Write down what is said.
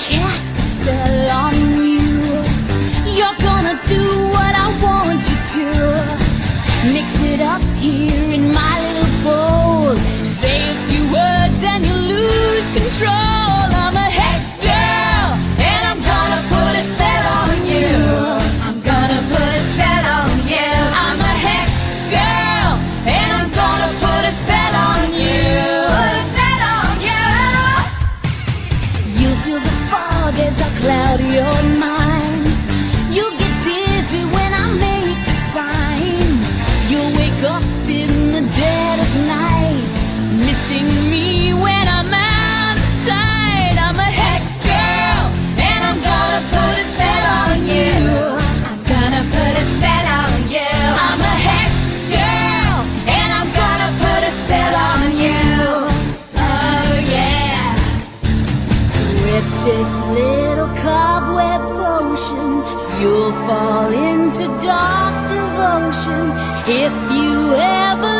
cast a spell on you. You're gonna do what I want you to. Mix it up here carry on this little cobweb potion, you'll fall into dark devotion if you ever.